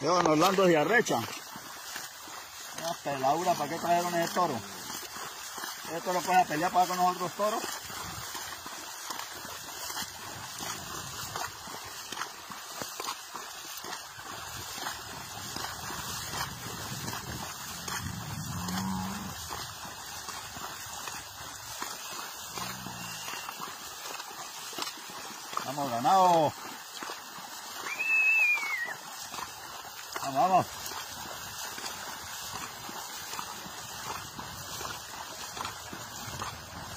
Don Orlando de Arrecha. Hasta Laura, ¿para qué trajeron ese toro? Ese toro puede pelear para con los otros toros. Vamos, ganado. Vamos, vamos.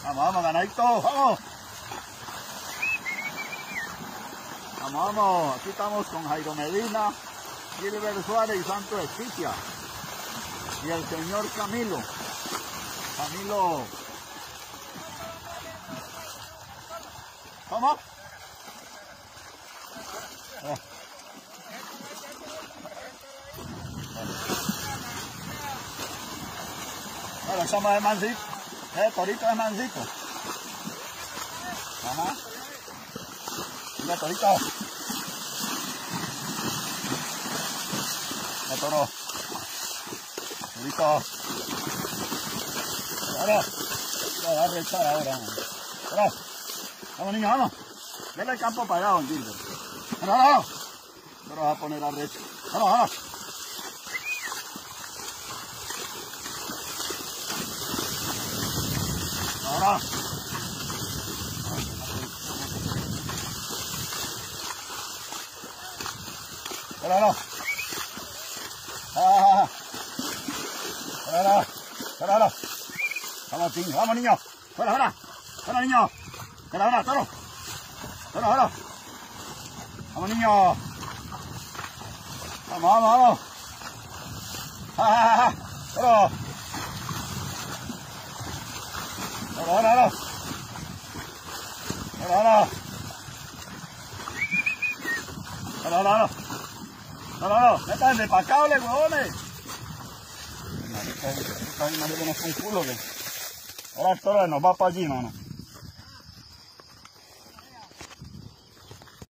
Vamos, vamos, ganadito, vamos. Vamos, vamos. Aquí estamos con Jairo Medina, Gilbert Suárez y Santo Espicia. Y el señor Camilo. Camilo. ¿Cómo? Eh. Bueno, somos de mancito. Eh, torito de mancito. Ajá. Mira, torito. Ya toro. Torito. Ahora. Lo va a rechar ahora. Ahora. Vamos niños, vamos. Dale el campo don Gilbert. Vamos, vamos. Ahora vas a poner a recho. Vamos, vamos. Ahora. Ahora. Ah, ahora, ahora. Vamos, niños, vamos, niños. Fuera, fuera. Fuera, niños. Fuera, fuera, toro. Fuera, fuera. Vamos, niños. Vamos, vamos, vamos. Ah, ah, ah. Toro. Ahora, ahora, ahora. Ahora, ahora. Ahora, ahora, ahora. Ahora, ahora. Métanle para acá, ole, huevones. Marica, esta imagen no es un culo, que. Ahora toro nos va para allí, mano.